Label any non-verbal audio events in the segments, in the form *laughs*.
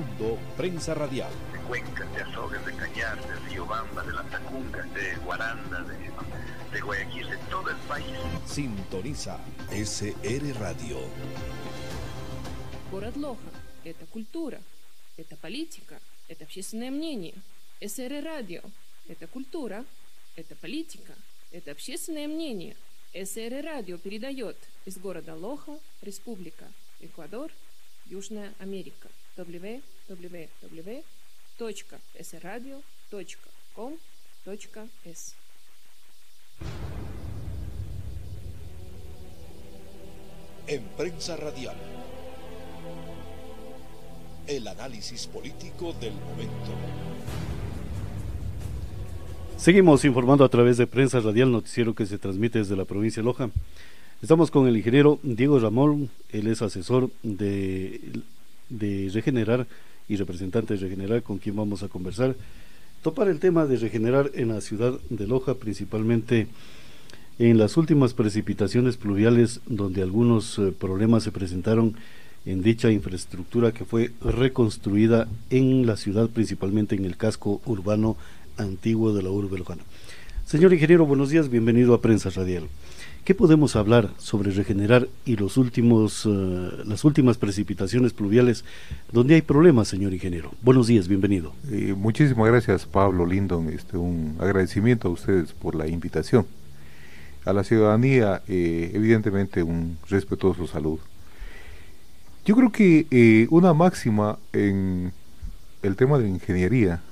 Mundo Prensa Radial. De Cuencas, de Azogues, de Cañar, de Riobamba, de La Tacunga, de Guaranda, de, de Guayaquil, de todo el país. Sintoniza SR Radio. Город Лоха – это культура, это политика, это общественное мнение. СР Радио – это культура, это политика, это общественное мнение. СР Радио передает из города Лоха, Республика Эквадор, Южная Америка. www.sradio.com.s En Prensa Radial. El análisis político del momento. Seguimos informando a través de Prensa Radial, noticiero que se transmite desde la provincia de Loja. Estamos con el ingeniero Diego Ramón, él es asesor de, de Regenerar y representante de Regenerar con quien vamos a conversar. Topar el tema de Regenerar en la ciudad de Loja, principalmente en las últimas precipitaciones pluviales donde algunos eh, problemas se presentaron en dicha infraestructura que fue reconstruida en la ciudad, principalmente en el casco urbano antiguo de la urbe lojana. Señor ingeniero, buenos días, bienvenido a Prensa Radial. ¿Qué podemos hablar sobre regenerar y los últimos, uh, las últimas precipitaciones pluviales donde hay problemas, señor ingeniero? Buenos días, bienvenido. Eh, muchísimas gracias, Pablo Lindon. Este, un agradecimiento a ustedes por la invitación. A la ciudadanía, eh, evidentemente, un respetuoso saludo. Yo creo que eh, una máxima en el tema de ingeniería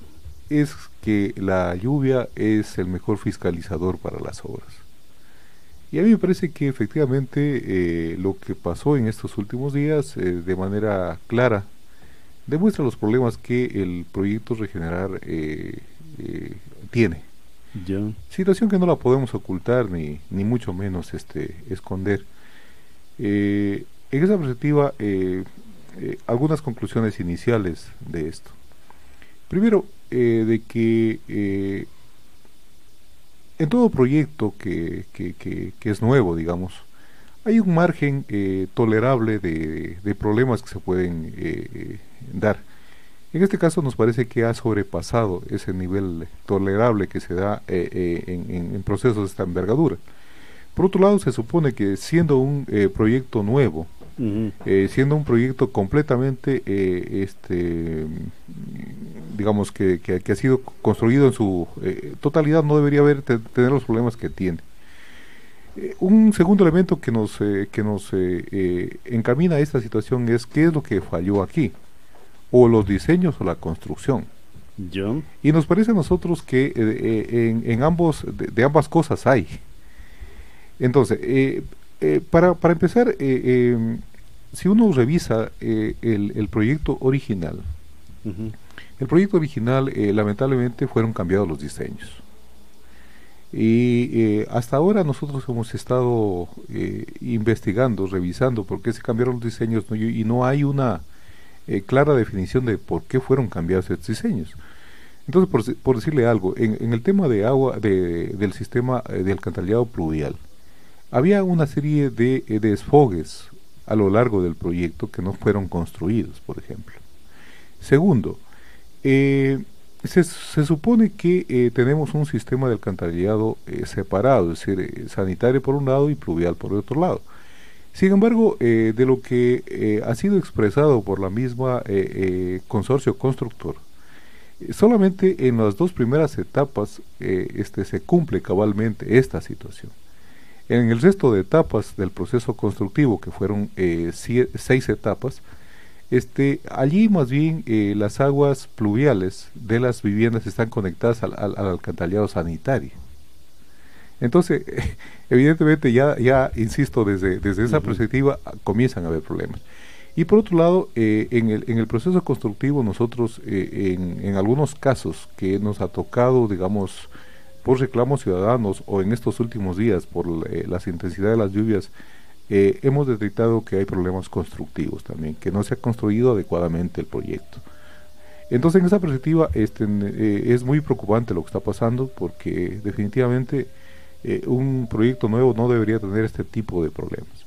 es que la lluvia es el mejor fiscalizador para las obras. Y a mí me parece que efectivamente eh, lo que pasó en estos últimos días eh, de manera clara demuestra los problemas que el proyecto Regenerar eh, tiene. Ya. Situación que no la podemos ocultar ni, ni mucho menos este, esconder. en esa perspectiva, algunas conclusiones iniciales de esto. Primero, de que en todo proyecto que, que, que, es nuevo, digamos, hay un margen eh, tolerable de, de, problemas que se pueden eh, dar. En este caso nos parece que ha sobrepasado ese nivel tolerable que se da eh, en, en, procesos de esta envergadura. Por otro lado, se supone que siendo un proyecto nuevo, siendo un proyecto completamente este digamos, que, que, ha sido construido en su eh, totalidad, no debería haber tener los problemas que tiene. Eh, un segundo elemento que nos, eh, que nos encamina a esta situación es qué es lo que falló aquí, o los diseños o la construcción. Y nos parece a nosotros que en, en, ambos, de, ambas cosas hay. Entonces, para, para empezar, em, si uno revisa el, el proyecto original, el proyecto original, eh, lamentablemente, fueron cambiados los diseños. Y eh, hasta ahora nosotros hemos estado eh, investigando, revisando por qué se cambiaron los diseños y no hay una clara definición de por qué fueron cambiados estos diseños. Entonces, por, decirle algo, en, el tema de agua del sistema de alcantarillado pluvial, había una serie de desfogues a lo largo del proyecto que no fueron construidos, por ejemplo. Segundo, eh, se, supone que eh, tenemos un sistema de alcantarillado eh, separado, es decir, sanitario por un lado y pluvial por el otro lado. Sin embargo, de lo que ha sido expresado por la misma consorcio constructor, solamente en las dos primeras etapas este, se cumple cabalmente esta situación. En el resto de etapas del proceso constructivo, que fueron seis etapas, este, allí más bien eh, las aguas pluviales de las viviendas están conectadas al, al, alcantarillado sanitario. Entonces, *laughs* evidentemente ya, ya insisto, desde, desde esa perspectiva comienzan a haber problemas. Y por otro lado, eh, en, el, en el proceso constructivo nosotros, eh, en, en algunos casos que nos ha tocado, digamos, por reclamos ciudadanos o en estos últimos días por la intensidad de las lluvias, eh, hemos detectado que hay problemas constructivos también, que no se ha construido adecuadamente el proyecto. Entonces, en esa perspectiva, este, eh, es muy preocupante lo que está pasando porque definitivamente eh, un proyecto nuevo no debería tener este tipo de problemas.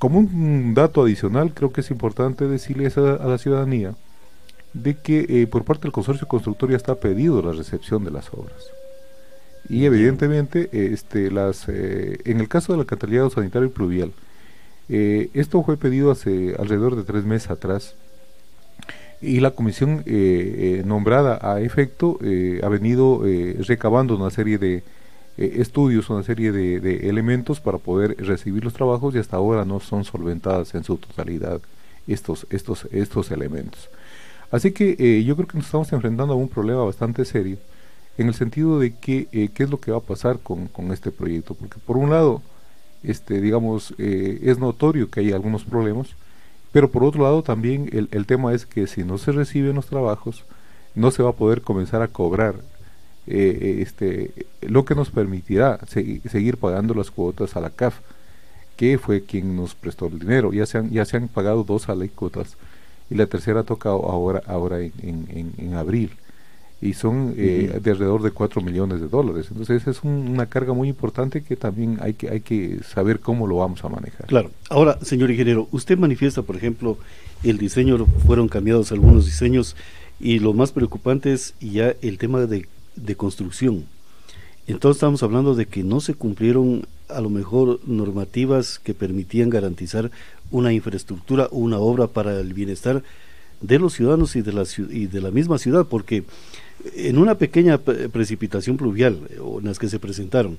como un dato adicional, creo que es importante decirle a, a la ciudadanía de que eh, por parte del consorcio constructor ya está pedido la recepción de las obras. Y evidentemente, este, las, eh, en el caso del alcantarillado sanitario y pluvial, eh, esto fue pedido hace alrededor de tres meses atrás y la comisión nombrada a efecto ha venido recabando una serie de estudios, una serie de, de, elementos para poder recibir los trabajos y hasta ahora no son solventadas en su totalidad estos, estos, estos elementos. Así que eh, yo creo que nos estamos enfrentando a un problema bastante serio en el sentido de que eh, qué es lo que va a pasar con, este proyecto. Porque por un lado, este, digamos, eh, es notorio que hay algunos problemas, pero por otro lado también el, el, tema es que si no se reciben los trabajos, no se va a poder comenzar a cobrar este, lo que nos permitirá seguir pagando las cuotas a la CAF, que fue quien nos prestó el dinero. Ya se han, ya se han pagado dos alícuotas y la tercera toca ahora, ahora en, en, abril y son eh, de alrededor de 4 millones de dólares. Entonces es una carga muy importante que también hay que, hay que saber cómo lo vamos a manejar. Claro. Ahora, señor ingeniero, usted manifiesta, por ejemplo, el diseño, fueron cambiados algunos diseños y lo más preocupante es ya el tema de, de construcción. Entonces estamos hablando de que no se cumplieron a lo mejor normativas que permitían garantizar una infraestructura una obra para el bienestar de los ciudadanos y de la, y de la misma ciudad, porque en una pequeña precipitación pluvial, eh, o en las que se presentaron,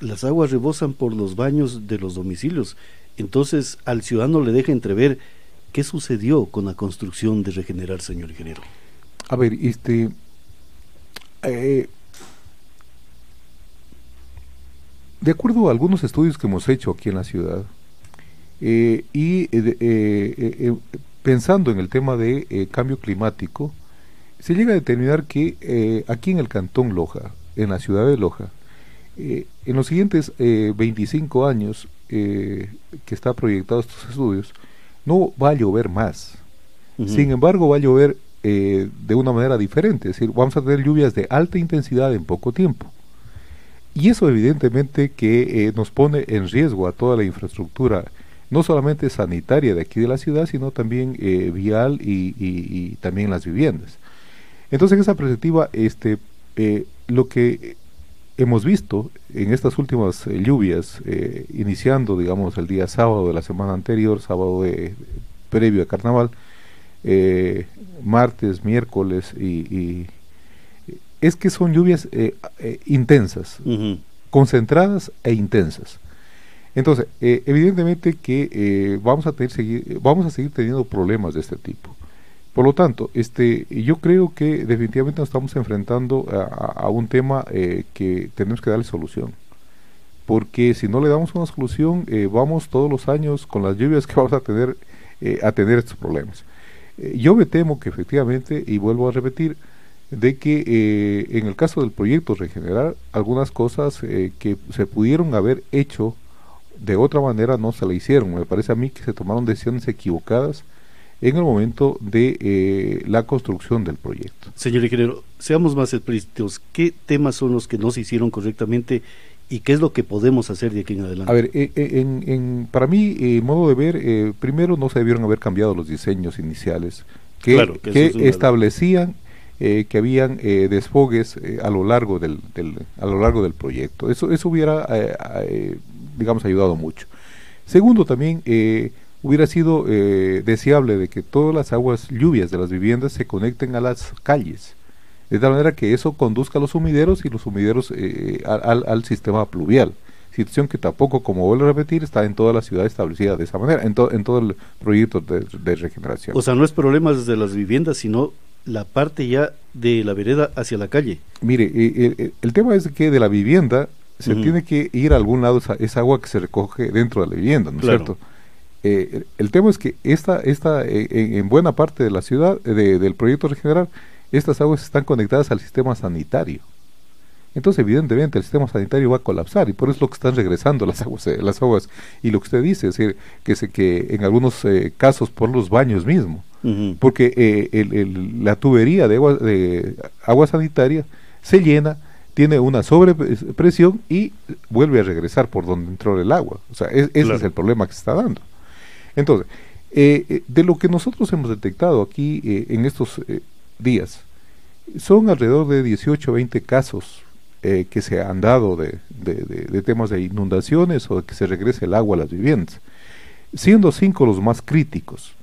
las aguas rebosan por los baños de los domicilios. Entonces, al ciudadano le deja entrever qué sucedió con la construcción de Regenerar, señor ingeniero. A ver, este. Eh, de acuerdo a algunos estudios que hemos hecho aquí en la ciudad, eh, y eh, eh, pensando en el tema de cambio climático, se llega a determinar que aquí en el Cantón Loja, en la ciudad de Loja, en los siguientes 25 años que está proyectado estos estudios, no va a llover más. Sin embargo, va a llover de una manera diferente, es decir, vamos a tener lluvias de alta intensidad en poco tiempo. Y eso evidentemente que nos pone en riesgo a toda la infraestructura no solamente sanitaria de aquí de la ciudad, sino también eh, vial y, también las viviendas. Entonces, en esa perspectiva, este, eh, lo que hemos visto en estas últimas eh, lluvias, iniciando, digamos, el día sábado de la semana anterior, sábado de, previo a carnaval, martes, miércoles, y, es que son lluvias intensas, concentradas e intensas. Entonces, eh, evidentemente que eh, vamos, a tener, seguir, vamos a seguir teniendo problemas de este tipo. Por lo tanto, este, yo creo que definitivamente nos estamos enfrentando a, un tema eh, que tenemos que darle solución. Porque si no le damos una solución, vamos todos los años con las lluvias que *laughs* vamos a tener a tener estos problemas. yo me temo que efectivamente, y vuelvo a repetir, de que en el caso del proyecto Regenerar, algunas cosas que se pudieron haber hecho de otra manera no se la hicieron. Me parece a mí que se tomaron decisiones equivocadas en el momento de eh, la construcción del proyecto. Señor ingeniero, seamos más explícitos. ¿Qué temas son los que no se hicieron correctamente y qué es lo que podemos hacer de aquí en adelante? A ver, eh, eh, en, para mí, modo de ver, primero no se debieron haber cambiado los diseños iniciales que, que, establecían que habían desfogues a lo largo del, del, a lo largo del proyecto. Eso eso hubiera digamos, ayudado mucho. Segundo, también eh, hubiera sido eh, deseable de que todas las aguas lluvias de las viviendas se conecten a las calles, de tal manera que eso conduzca a los sumideros y los sumideros eh, al, sistema pluvial. Situación que tampoco, como vuelvo a repetir, está en toda la ciudad establecida de esa manera, en, en todo el proyecto de, regeneración. O sea, no es problema desde las viviendas, sino la parte ya de la vereda hacia la calle. Mire, el, el tema es que de la vivienda se tiene que ir a algún lado esa, agua que se recoge dentro de la vivienda, ¿no es cierto? Eh, el tema es que esta, esta eh, en, buena parte de la ciudad, del proyecto Regenerar, estas aguas están conectadas al sistema sanitario. Entonces, evidentemente, el sistema sanitario va a colapsar y por eso es lo que están regresando las aguas, eh, las aguas. Y lo que usted dice, es decir, que, se, que en algunos casos por los baños mismos, porque el, la tubería de agua, de agua sanitaria se llena tiene una sobrepresión y vuelve a regresar por donde entró el agua. O sea, ese es el problema que se está dando. Entonces, de lo que nosotros hemos detectado aquí en estos días, son alrededor de 18 o 20 casos que se han dado de, de, temas de inundaciones o de que se regrese el agua a las viviendas, siendo cinco los más críticos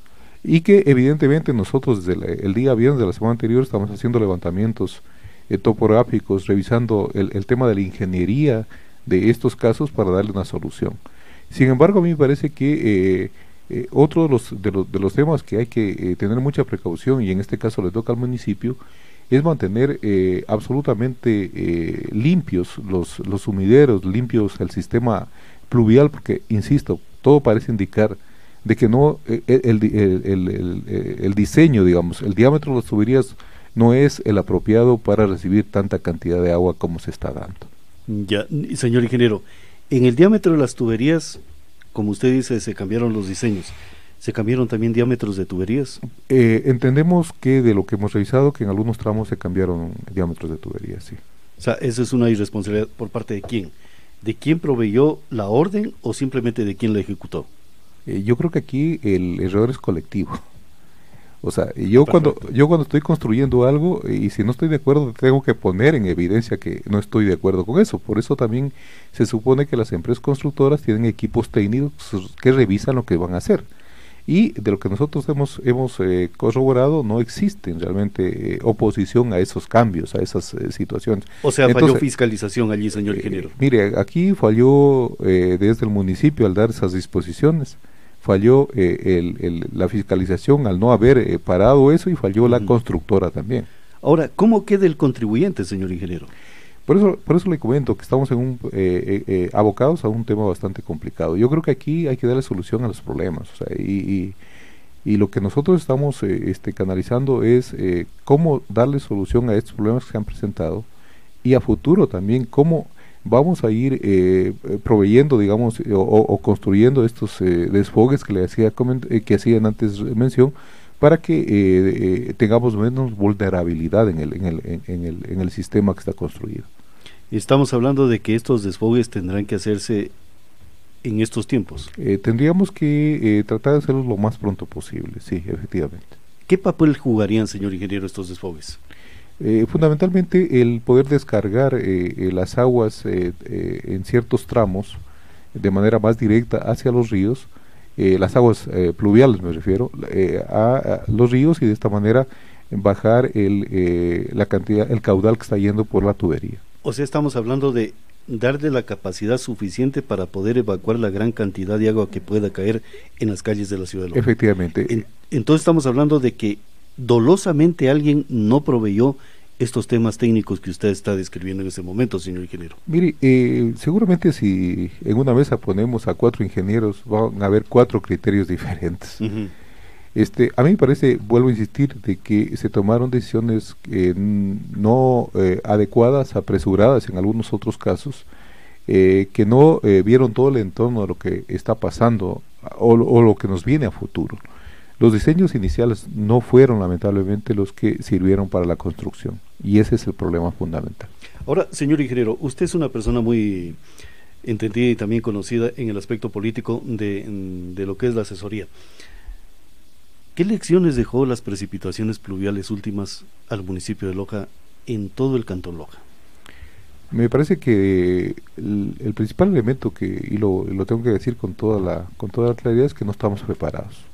y que evidentemente nosotros desde el día viernes de la semana anterior estamos haciendo levantamientos eh, topográficos, revisando el, el, tema de la ingeniería de estos casos para darle una solución. Sin embargo, a mí me parece que eh, eh, otro de los, de, los, de los temas que hay que tener mucha precaución, y en este caso le toca al municipio, es mantener absolutamente limpios los, los sumideros, limpios el sistema pluvial, porque, insisto, todo parece indicar de que no eh, eh, el, el, eh, el, diseño, digamos, el diámetro de las tuberías no es el apropiado para recibir tanta cantidad de agua como se está dando. Ya, señor ingeniero, en el diámetro de las tuberías, como usted dice, se cambiaron los diseños. ¿Se cambiaron también diámetros de tuberías? entendemos que de lo que hemos revisado, que en algunos tramos se cambiaron diámetros de tuberías, sí. O sea, ¿esa es una irresponsabilidad por parte de quién? ¿De quién proveyó la orden o simplemente de quién la ejecutó? Eh, yo creo que aquí el error es colectivo. O sea, yo cuando yo cuando estoy construyendo algo y si no estoy de acuerdo tengo que poner en evidencia que no estoy de acuerdo con eso. Por eso también se supone que las empresas constructoras tienen equipos técnicos que revisan lo que van a hacer. Y de lo que nosotros hemos hemos eh, corroborado no existe realmente eh, oposición a esos cambios, a esas situaciones. O sea, falló fiscalización allí, señor ingeniero. mire, aquí falló desde el municipio al dar esas disposiciones falló eh, el, la fiscalización al no haber eh, parado eso y falló la constructora también. Ahora, ¿cómo queda el contribuyente, señor ingeniero? Por eso, por eso le comento que estamos en un, eh, abocados a un tema bastante complicado. Yo creo que aquí hay que darle solución a los problemas. O sea, y, y, lo que nosotros estamos este, canalizando es cómo darle solución a estos problemas que se han presentado y a futuro también cómo vamos a ir eh, proveyendo, digamos, o, construyendo estos eh, desfogues que le hacía eh, que hacían antes mención para que tengamos menos vulnerabilidad en el, en, el, en, el, en el sistema que está construido. Estamos hablando de que estos desfogues tendrán que hacerse en estos tiempos. tendríamos que tratar de hacerlo lo más pronto posible, sí, efectivamente. ¿Qué papel jugarían, señor ingeniero, estos desfogues? Eh, fundamentalmente el poder descargar eh, eh, las aguas en ciertos tramos de manera más directa hacia los ríos, las aguas pluviales me refiero, a, los ríos y de esta manera bajar el, la cantidad, el caudal que está yendo por la tubería. O sea, estamos hablando de darle la capacidad suficiente para poder evacuar la gran cantidad de agua que pueda caer en las calles de la ciudad de. Efectivamente. entonces estamos hablando de que dolosamente alguien no proveyó estos temas técnicos que usted está describiendo en este momento, señor ingeniero? Mire, eh, seguramente si en una mesa ponemos a cuatro ingenieros, van a haber cuatro criterios *laughs* diferentes. Este, a mí me parece, vuelvo a insistir, de que se tomaron decisiones no eh, adecuadas, apresuradas en algunos otros casos, eh, que no vieron todo el entorno de lo que está pasando o, o, lo que nos viene a futuro. Los diseños iniciales no fueron lamentablemente los que sirvieron para la construcción y ese es el problema fundamental. Ahora, señor ingeniero, usted es una persona muy entendida y también conocida en el aspecto político de, lo que es la asesoría. ¿Qué lecciones dejó las precipitaciones pluviales últimas al municipio de Loja en todo el cantón Loja? Me parece que el, principal elemento que, y lo, lo, tengo que decir con toda la, con toda la claridad, es que no estamos preparados.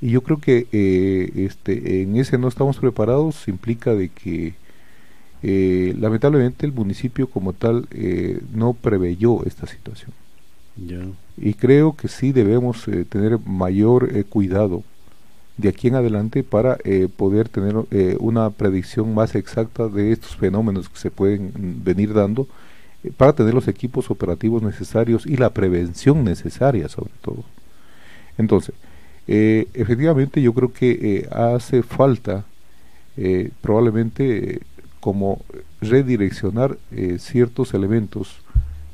Y yo creo que eh, este, en ese no estamos preparados implica de que eh, lamentablemente el municipio como tal eh, no preveyó esta situación. Y creo que sí debemos tener mayor cuidado de aquí en adelante para poder tener una predicción más exacta de estos fenómenos que se pueden venir dando, para tener los equipos operativos necesarios y la prevención necesaria sobre todo. Entonces, eh, efectivamente, yo creo que eh, hace falta eh, probablemente como redireccionar ciertos elementos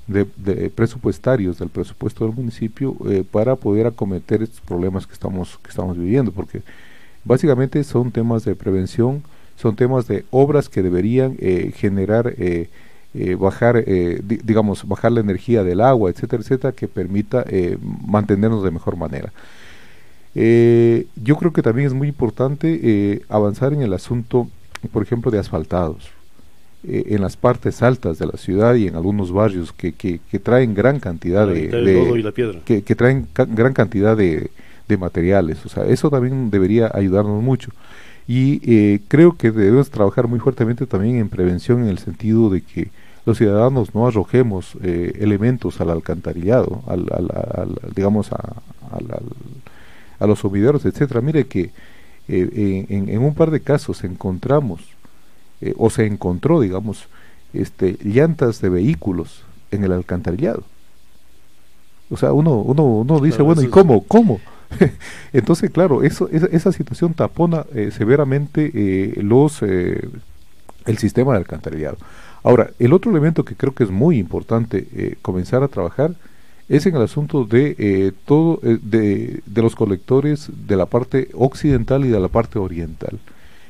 de, presupuestarios del presupuesto del municipio para poder acometer estos problemas que estamos que estamos viviendo, porque básicamente son temas de prevención, son temas de obras que deberían generar bajar, digamos, bajar la energía del agua, etcétera, etcétera, que permita mantenernos de mejor manera. Yo creo que también es muy importante avanzar en el asunto, por ejemplo, de asfaltados. Eh, en las partes altas de la ciudad y en algunos barrios que, que, traen gran cantidad de, Que, que, traen gran cantidad de, de, materiales o sea eso también debería ayudarnos mucho y eh, creo que debemos trabajar muy fuertemente también en prevención en el sentido de que los ciudadanos no arrojemos eh, elementos al alcantarillado al, al, digamos a, a los sumideros etcétera mire que en, en un par de casos encontramos eh, o se encontró, digamos, este, llantas de vehículos en el alcantarillado. O sea, uno, uno, uno dice, bueno, ¿y cómo? ¿Cómo? *laughs* Entonces, claro, eso, esa, situación tapona eh, severamente eh, los el sistema de alcantarillado. Ahora, el otro elemento que creo que es muy importante comenzar a trabajar es en el asunto de todo de, de, los colectores de la parte occidental y de la parte oriental.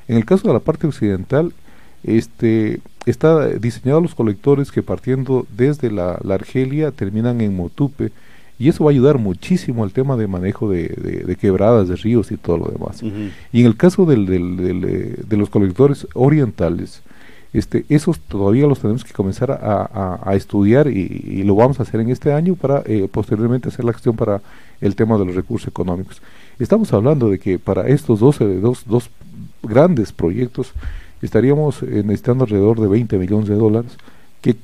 En el caso de la parte occidental, este, está diseñado los colectores que partiendo desde la, Argelia terminan en Motupe y eso va a ayudar muchísimo al tema de manejo de, quebradas, de ríos y todo lo demás. Y en el caso del, del, de los colectores orientales, este, esos todavía los tenemos que comenzar a, estudiar y, lo vamos a hacer en este año para eh, posteriormente hacer la gestión para el tema de los recursos económicos. Estamos hablando de que para estos dos, dos, dos grandes proyectos, estaríamos eh, necesitando alrededor de 20 millones de dólares que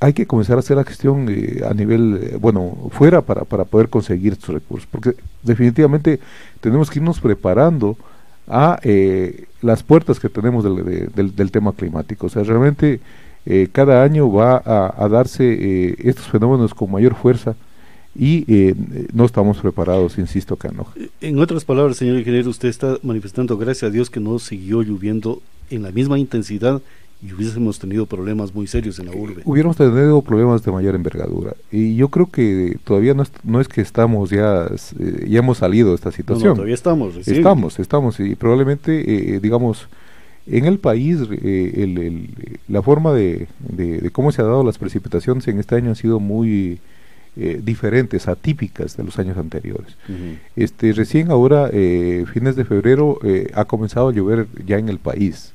hay que comenzar a hacer la gestión eh, a nivel, bueno, fuera para, para poder conseguir estos recursos, porque definitivamente tenemos que irnos preparando a las puertas que tenemos del, del, tema climático. O sea, realmente cada año va a, darse estos fenómenos con mayor fuerza y no estamos preparados, insisto, no En otras palabras, señor ingeniero, usted está manifestando, gracias a Dios, que no siguió lloviendo en la misma intensidad y hubiésemos tenido problemas muy serios en la urbe. Hubiéramos tenido problemas de mayor envergadura. Y yo creo que todavía no es, no es que estamos ya, eh, ya hemos salido de esta situación. todavía estamos. Estamos, estamos. Y probablemente, eh, eh, digamos, en el país, el, la forma de, de, cómo se han dado las precipitaciones en este año han sido muy diferentes, atípicas de los años anteriores. este Recién ahora, fines de febrero, ha comenzado a llover ya en el país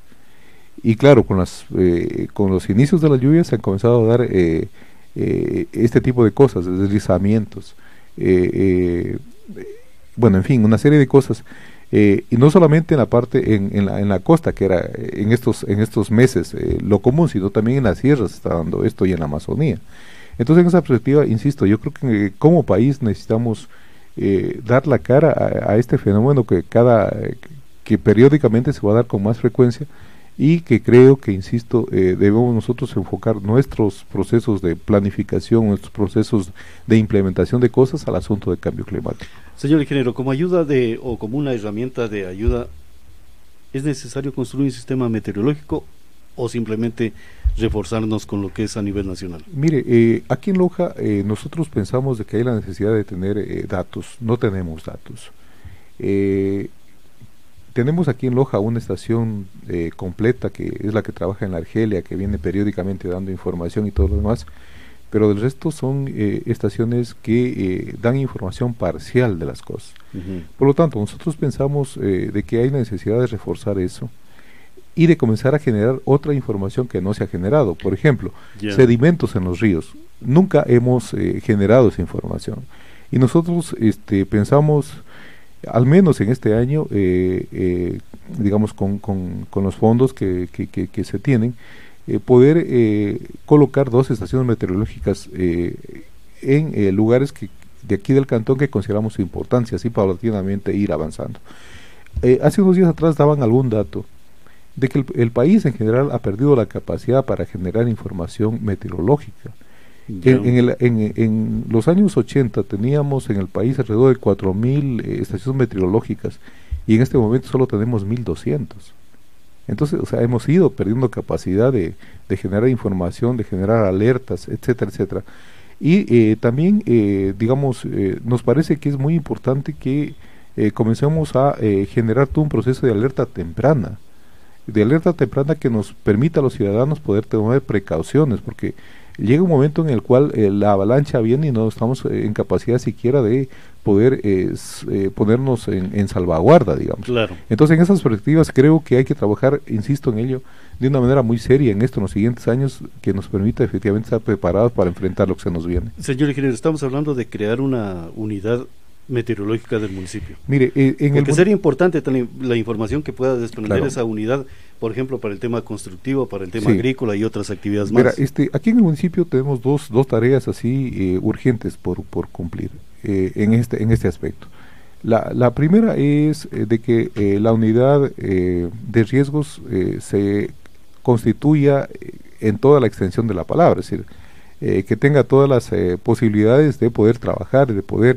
y claro, con, las, eh, con los inicios de las lluvias se han comenzado a dar eh, eh, este tipo de cosas, deslizamientos, bueno, en fin, una serie de cosas. y no solamente en la parte, en, en, la, en la costa, que era en estos, en estos meses lo común, sino también en las sierras se está dando esto y en la Amazonía. Entonces, en esa perspectiva, insisto, yo creo que como país necesitamos dar la cara a, a, este fenómeno que cada que periódicamente se va a dar con más frecuencia y que creo que, insisto, eh, debemos nosotros enfocar nuestros procesos de planificación, nuestros procesos de implementación de cosas al asunto de cambio climático. Señor ingeniero, como ayuda de o como una herramienta de ayuda, ¿es necesario construir un sistema meteorológico o simplemente reforzarnos con lo que es a nivel nacional? Mire, eh, aquí en Loja eh, nosotros pensamos de que hay la necesidad de tener datos, no tenemos datos. Tenemos aquí en Loja una estación eh, completa que es la que trabaja en la Argelia, que viene periódicamente dando información y todo lo demás, pero del resto son eh, estaciones que eh, dan información parcial de las cosas. Por lo tanto, nosotros pensamos de que hay necesidad de reforzar eso y de comenzar a generar otra información que no se ha generado. Por ejemplo, sedimentos en los ríos. Nunca hemos generado esa información. Y nosotros este, pensamos al menos en este año, eh, eh, digamos, con, los fondos que, que, se tienen, eh, poder colocar dos estaciones meteorológicas en lugares que, de aquí del cantón que consideramos su importancia, así paulatinamente ir avanzando. hace unos días atrás daban algún dato de que el país en general ha perdido la capacidad para generar información meteorológica. En, los años 80 teníamos en el país alrededor de 4.000 eh, estaciones meteorológicas y en este momento solo tenemos 1.200. Entonces, o sea, hemos ido perdiendo capacidad de, generar información, de generar alertas, etcétera, etcétera. Y eh, también, eh, digamos, nos parece que es muy importante que comencemos a generar todo un proceso de alerta temprana de alerta temprana que nos permita a los ciudadanos poder tomar precauciones, porque llega un momento en el cual eh, la avalancha viene y no estamos eh, en capacidad siquiera de poder eh, ponernos en, salvaguarda, digamos. Claro. Entonces, en esas perspectivas creo que hay que trabajar, insisto en ello, de una manera muy seria en esto en los siguientes años que nos permita efectivamente estar preparados para enfrentar lo que se nos viene. Señor ingeniero, estamos hablando de crear una unidad meteorológica del municipio. Mire, eh, en Porque sería importante la información que pueda desprender esa unidad, por ejemplo, para el tema constructivo, para el tema agrícola y otras actividades Mira, más. Este, aquí en el municipio tenemos dos, dos tareas así eh, urgentes por, por cumplir eh, en, este, en este aspecto. La, la primera es de que la unidad de riesgos se constituya en toda la extensión de la palabra, es decir, que tenga todas las posibilidades de poder trabajar, de poder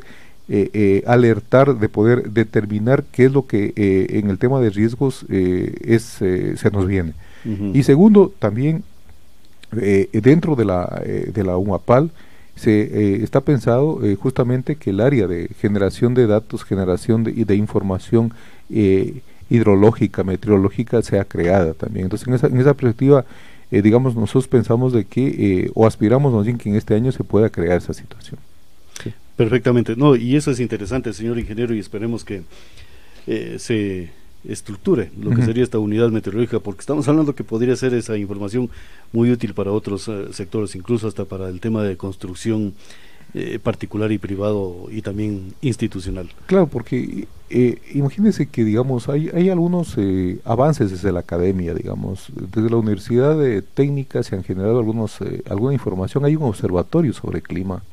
eh, eh, alertar, de poder determinar qué es lo que eh, en el tema de riesgos es, se nos viene. Y segundo, también dentro de la, de la UMAPAL se está pensado justamente que el área de generación de datos, generación de, de información hidrológica, meteorológica sea creada también. Entonces, en esa, en esa perspectiva, digamos, nosotros pensamos de que, o aspiramos más bien que en este año se pueda crear esa situación. Perfectamente. No, y eso es interesante, señor ingeniero, y esperemos que eh, se estructure lo que sería esta unidad meteorológica, porque estamos hablando que podría ser esa información muy útil para otros eh, sectores, incluso hasta para el tema de construcción eh, particular y privado y también institucional. Claro, porque imagínense que, digamos, hay, hay algunos avances desde la academia, digamos, desde la Universidad de Técnica se han generado algunos, alguna información, hay un observatorio sobre clima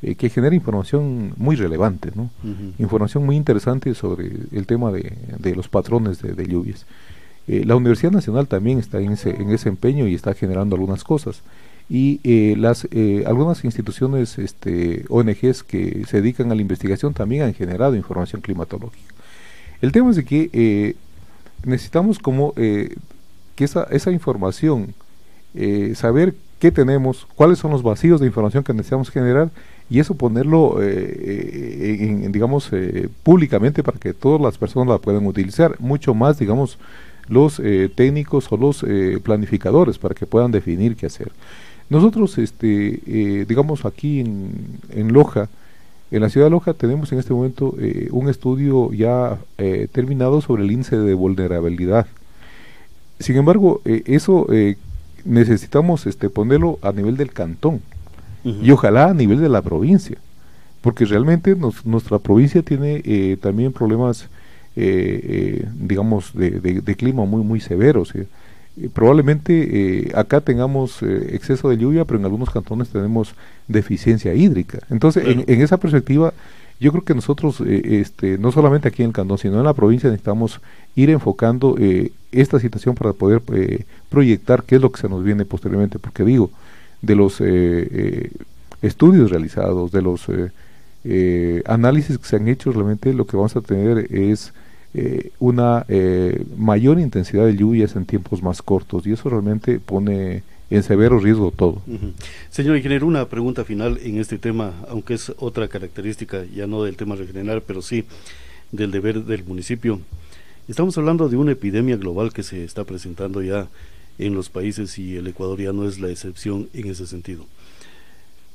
eh, que genera información muy relevante, ¿no? información muy interesante sobre el tema de, los patrones de, lluvias. Eh, la Universidad Nacional también está en ese, en ese empeño y está generando algunas cosas. Y eh, las, algunas instituciones, este, ONGs que se dedican a la investigación también han generado información climatológica. El tema es de que necesitamos como que esa, esa información, saber qué tenemos, cuáles son los vacíos de información que necesitamos generar y eso ponerlo, eh, eh, en, digamos, eh, públicamente para que todas las personas la puedan utilizar, mucho más, digamos, los técnicos o los planificadores para que puedan definir qué hacer. Nosotros, este, digamos, aquí en, en, Loja, en la ciudad de Loja tenemos en este momento un estudio ya terminado sobre el índice de vulnerabilidad. Sin embargo, eso necesitamos este, ponerlo a nivel del cantón y ojalá a nivel de la provincia, porque realmente nuestra provincia tiene eh, también problemas, eh, eh, digamos, de, clima muy, muy severos. probablemente acá tengamos exceso de lluvia, pero en algunos cantones tenemos deficiencia hídrica. Entonces, en, esa perspectiva, yo creo que nosotros, este, no solamente aquí en el cantón, sino en la provincia, necesitamos ir enfocando esta situación para poder proyectar qué es lo que se nos viene posteriormente, porque digo, de los eh, eh, estudios realizados, de los eh, análisis que se han hecho, realmente lo que vamos a tener es una mayor intensidad de lluvias en tiempos más cortos. Y eso realmente pone en severo riesgo todo. Señor ingeniero, una pregunta final en este tema, aunque es otra característica, ya no del tema regional, pero sí del deber del municipio. Estamos hablando de una epidemia global que se está presentando ya en los países y el Ecuador ya no es la excepción en ese sentido.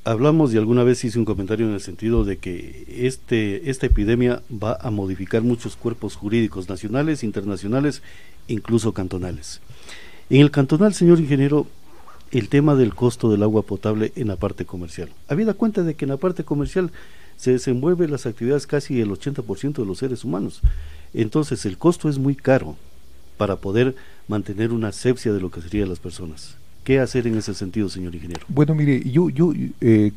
Hablamos y alguna vez hice un comentario en el sentido de que este, esta epidemia va a modificar muchos cuerpos jurídicos nacionales, internacionales, incluso cantonales. En el cantonal, señor ingeniero, el tema del costo del agua potable en la parte comercial. Habida cuenta de que en la parte comercial se desenvuelven las actividades casi el 80% de los seres humanos. Entonces el costo es muy caro para poder mantener una asepsia de lo que serían las personas. ¿Qué hacer en ese sentido, señor ingeniero? Bueno, mire, yo, yo eh,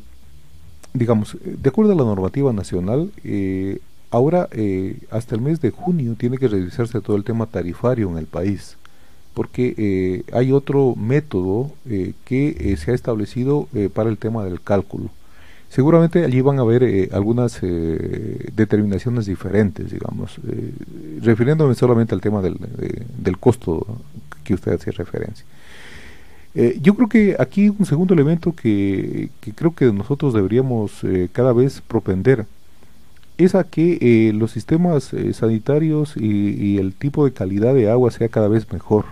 digamos, de acuerdo a la normativa nacional, eh, ahora eh, hasta el mes de junio tiene que revisarse todo el tema tarifario en el país, porque hay otro método que se ha establecido para el tema del cálculo. Seguramente allí van a haber algunas determinaciones diferentes, digamos, refiriéndome solamente al tema del, del costo que usted hacía referencia. Eh, yo creo que aquí un segundo elemento que, creo que nosotros deberíamos eh, cada vez propender es a que eh, los sistemas sanitarios y, el tipo de calidad de agua sea cada vez mejor.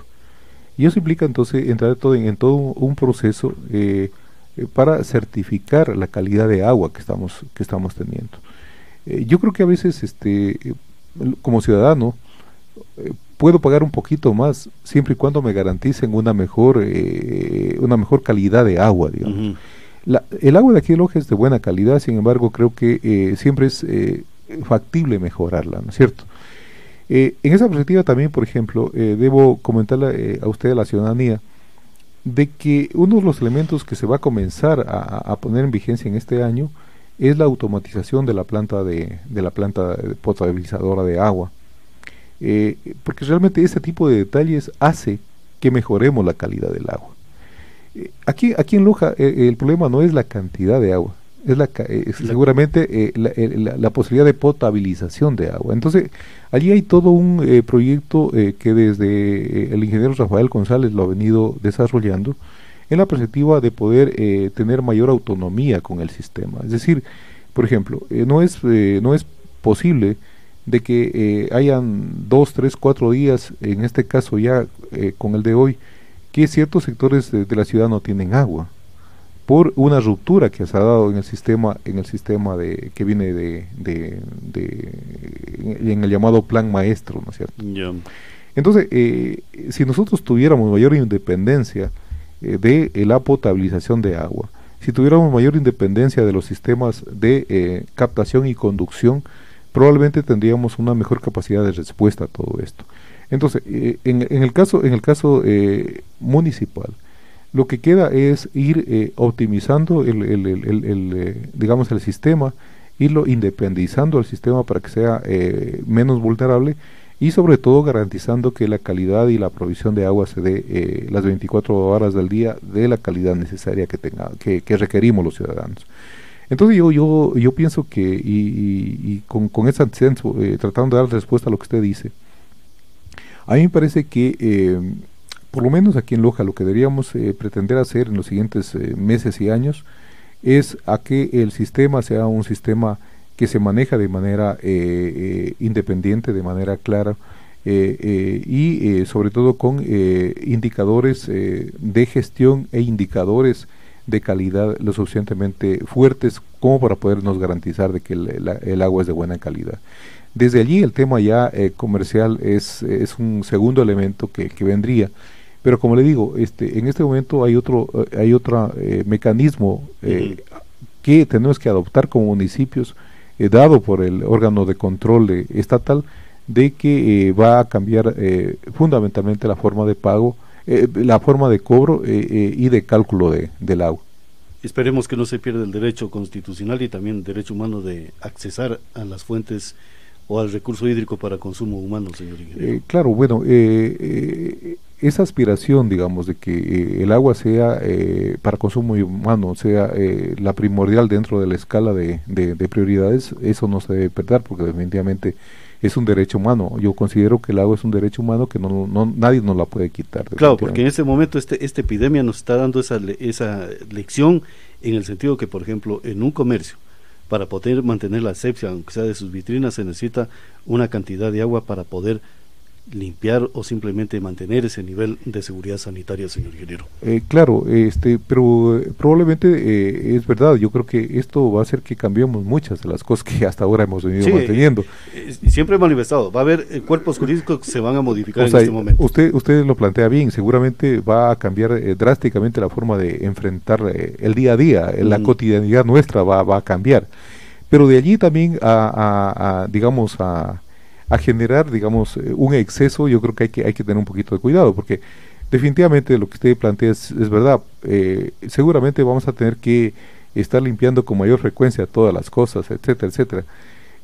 Y eso implica entonces entrar todo en, todo un proceso eh, eh, para certificar la calidad de agua que estamos, que estamos teniendo. Eh, yo creo que a veces, este, como ciudadano, puedo pagar un poquito más siempre y cuando me garanticen una mejor, una mejor calidad de agua, digamos. el agua de aquí de Loja es de buena calidad, sin embargo, creo que siempre es factible mejorarla, ¿no es cierto? Eh, en esa perspectiva también, por ejemplo, eh, debo comentarle eh, a usted, a la ciudadanía, de que uno de los elementos que se va a comenzar a, poner en vigencia en este año es la automatización de la planta de, de la planta potabilizadora de agua. porque realmente ese tipo de detalles hace que mejoremos la calidad del agua. aquí, aquí en Loja el problema no es la cantidad de agua, es la, eh, seguramente eh, la, posibilidad de potabilización de agua. Entonces, allí hay todo un eh, proyecto que desde el ingeniero Rafael González lo ha venido desarrollando en la perspectiva de poder tener mayor autonomía con el sistema. Es decir, por ejemplo, no, es, no es posible de que hayan dos, tres, cuatro días, en este caso ya con el de hoy, que ciertos sectores de la ciudad no tienen agua por una ruptura que se ha dado en el sistema en el sistema de que viene de, de, en el llamado plan maestro no es cierto entonces eh, si nosotros tuviéramos mayor independencia eh, de la potabilización de agua si tuviéramos mayor independencia de los sistemas de eh, captación y conducción probablemente tendríamos una mejor capacidad de respuesta a todo esto. Entonces en, en, el caso en el caso municipal lo que queda es ir eh, optimizando el, eh, digamos el sistema, irlo independizando el sistema para que sea eh, menos vulnerable y sobre todo garantizando que la calidad y la provisión de agua se dé las 24 horas del día de la calidad necesaria que tenga que, requerimos los ciudadanos. Entonces yo yo yo pienso que y, con, con ese senso, tratando de dar respuesta a lo que usted dice, a mí me parece que por lo menos aquí en Loja, lo que deberíamos eh, pretender hacer en los siguientes eh, meses y años es a que el sistema sea un sistema que se maneja de manera eh, independiente, de manera clara y sobre todo con indicadores de gestión e indicadores de calidad lo suficientemente fuertes como para podernos garantizar de que el, agua es de buena calidad. Desde allí el tema ya comercial es, es un segundo elemento que, que vendría pero como le digo, este, en este momento hay otro, eh, hay otro eh, mecanismo eh, que tenemos que adoptar como municipios, dado por el órgano de control estatal, de que va a cambiar fundamentalmente la forma de pago, la forma de cobro y de cálculo de, del agua. Esperemos que no se pierda el derecho constitucional y también el derecho humano de accesar a las fuentes o al recurso hídrico para consumo humano, señor ingeniero. claro, bueno, eh, esa aspiración, digamos, de que eh, el agua sea eh, para consumo humano, sea eh, la primordial dentro de la escala de, prioridades, eso no se debe perder porque definitivamente es un derecho humano. Yo considero que el agua es un derecho humano que no, no nadie nos la puede quitar. Claro, porque en este momento este, esta epidemia nos está dando esa, esa lección en el sentido que, por ejemplo, en un comercio, para poder mantener la asepsia, aunque sea de sus vitrinas, se necesita una cantidad de agua para poder limpiar o simplemente mantener ese nivel de seguridad sanitaria, señor ingeniero. Eh, claro, este, pero eh, probablemente eh, es verdad. Yo creo que esto va a hacer que cambiemos muchas de las cosas que hasta ahora hemos venido manteniendo. siempre he manifestado, va a haber cuerpos jurídicos que se van a modificar en este momento. Usted, usted lo plantea bien. Seguramente va a cambiar drásticamente la forma de enfrentar el día a día, la mm. cotidianidad nuestra va, va a cambiar. Pero de allí también a digamos, a a generar, digamos, eh, un exceso, yo creo que hay que, hay que tener un poquito de cuidado, porque definitivamente lo que usted plantea es, verdad. Eh, seguramente vamos a tener que estar limpiando con mayor frecuencia todas las cosas, etcétera, etcétera.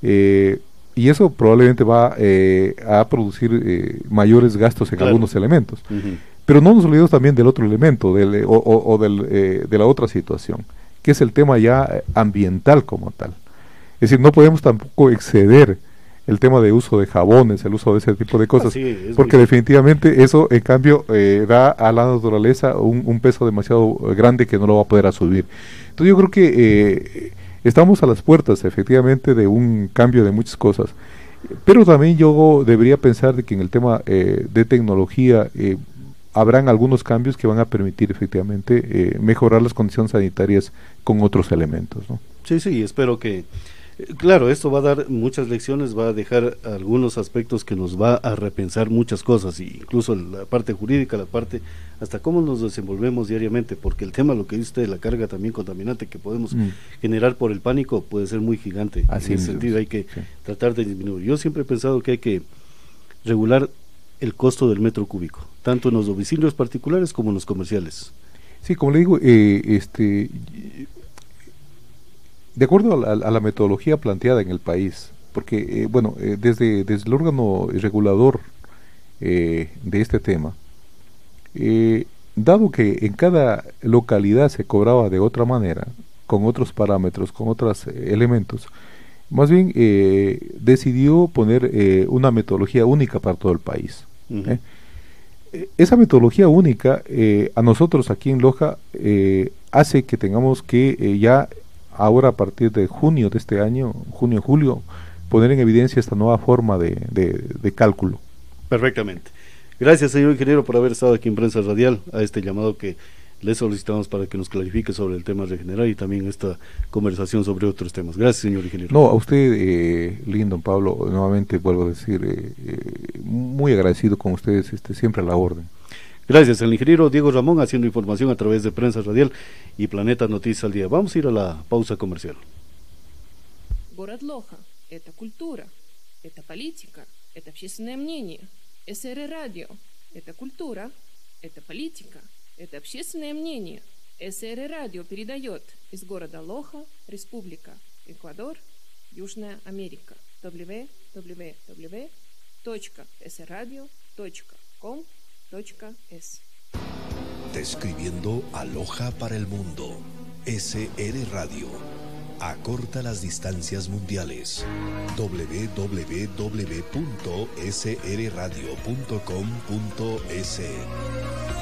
Eh, y eso probablemente va a producir mayores gastos en algunos elementos. Pero no nos olvidemos también del otro elemento del, o, o, del, de la otra situación, que es el tema ya ambiental como tal. Es decir, no podemos tampoco exceder el tema de uso de jabones, el uso de ese tipo de cosas, porque definitivamente eso en cambio eh, da a la naturaleza un, peso demasiado grande que no lo va a poder asumir. Entonces yo creo que eh, estamos a las puertas efectivamente de un cambio de muchas cosas, pero también yo debería pensar de que en el tema eh, de tecnología habrán algunos cambios que van a permitir efectivamente eh, mejorar las condiciones sanitarias con otros elementos. ¿no? Sí, sí, espero que, Claro, esto va a dar muchas lecciones, va a dejar algunos aspectos que nos va a repensar muchas cosas, incluso la parte jurídica, la parte hasta cómo nos desenvolvemos diariamente, porque el tema, lo que dice usted, la carga también contaminante que podemos mm. generar por el pánico puede ser muy gigante. Así en ese sentido hay que tratar de disminuir. Yo siempre he pensado que hay que regular el costo del metro cúbico, tanto en los domicilios particulares como en los comerciales. Sí, como le digo, eh, este, de acuerdo a la, metodología planteada en el país, porque, eh, bueno, eh, desde, desde el órgano regulador eh, de este tema, dado que en cada localidad se cobraba de otra manera, con otros parámetros, con otros elementos, más bien decidió poner una metodología única para todo el país. Esa metodología única a nosotros aquí en Loja hace que tengamos que ya ahora a partir de junio de este año, junio-julio, poner en evidencia esta nueva forma de, de, cálculo. Perfectamente. Gracias, señor ingeniero, por haber estado aquí en Prensa Radial a este llamado que le solicitamos para que nos clarifique sobre el tema regenerar y también esta conversación sobre otros temas. Gracias, señor ingeniero. No, a usted, eh, lindo Pablo, nuevamente vuelvo a decir, eh, eh, muy agradecido con ustedes, este, siempre a la orden. Gracias, el ingeniero Diego Ramón haciendo información a través de Prensa Radial y Planeta Noticias al Día. Vamos a ir a la pausa comercial. Город это культура, это политика, это общественное мнение. СР Радио – это культура, это политика, это общественное мнение. СР Радио передает из города Лоха, Республика Эквадор, Южная Америка. www.sradio.com es. Describiendo Aloha para el mundo. SR Radio. Acorta las distancias mundiales. www.srradio.com.es